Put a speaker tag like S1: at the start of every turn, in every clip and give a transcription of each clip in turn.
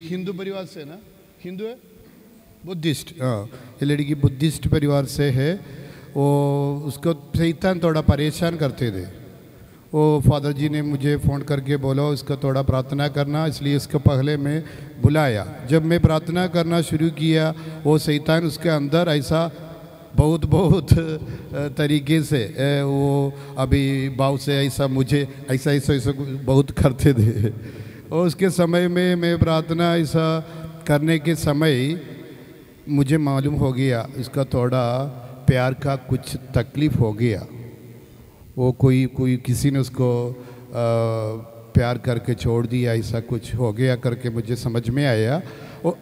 S1: हिंदू परिवार से ना? हिंदू है? बुद्धिस्ट हाँ। ये लड़की बुद्धिस्ट परिवार से है। वो उसको शैतान थोड़ा परेशान करते थे। वो फादर जी ने मुझे फ़ोन करके बोला, उसका थोड़ा प्रार्थना करना। इसलिए इसको पहले मैं बुलाया। जब मैं प्रार्थना करना शुरू किया, वो शैतान उसके अंदर ऐसा बहुत बहुत तरीके से वो अभी भाव से ऐसा मुझे ऐसा ऐसा ऐसा बहुत करते थे। और उसके समय में मैं प्रार्थना ऐसा करने के समय मुझे मालूम हो गया इसका थोड़ा प्यार का कुछ तकलीफ़ हो गया। वो कोई कोई किसी ने उसको अ, प्यार करके छोड़ दिया ऐसा कुछ हो गया करके मुझे समझ में आया। वो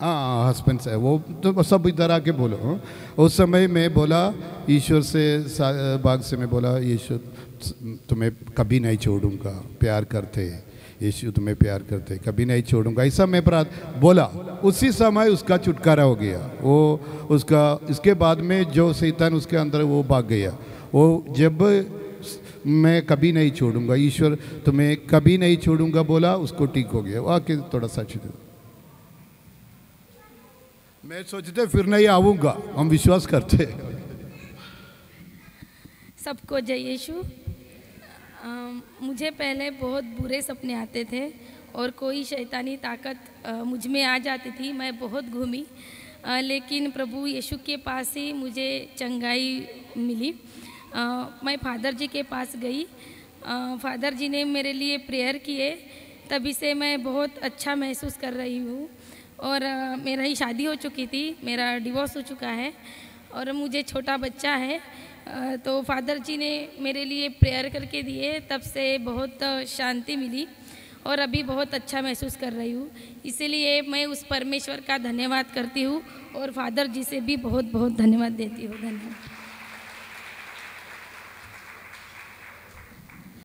S1: हाँ हस्बैंड से वो तो सब इधर आके बोलो। हाँ। उस समय मैं बोला ईश्वर से बाग से मैं बोला ईश्वर तुम्हें कभी नहीं छोड़ूँगा प्यार करते यीशु तुम्हें प्यार करते, कभी नहीं छोड़ूँगा। ऐसा मैं प्रार्थ बोला, उसी समय उसका छुटकारा हो गया। वो उसका, इसके बाद में जो शैतान उसके अंदर, वो भाग गया। वो जब मैं कभी नहीं छोड़ूँगा, ईश्वर तुम्हें कभी नहीं छोड़ूँगा बोला, उसको ठीक हो गया। वो आके थोड़ा सा दो। मैं सोचते, फिर नहीं आऊँगा। हम विश्वास करते।
S2: सबको जय यीशु। मुझे पहले बहुत बुरे सपने आते थे और कोई शैतानी ताकत मुझमें आ जाती थी, मैं बहुत घूमी। लेकिन प्रभु यीशु के पास ही मुझे चंगाई मिली। मैं फादर जी के पास गई। फादर जी ने मेरे लिए प्रेयर किए, तभी से मैं बहुत अच्छा महसूस कर रही हूँ। और मेरा ही शादी हो चुकी थी, मेरा डिवोर्स हो चुका है और मुझे छोटा बच्चा है। तो फादर जी ने मेरे लिए प्रेयर करके दिए, तब से बहुत शांति मिली और अभी बहुत अच्छा महसूस कर रही हूँ। इसीलिए मैं उस परमेश्वर का धन्यवाद करती हूँ और फादर जी से भी बहुत बहुत धन्यवाद देती हूँ। धन्यवाद।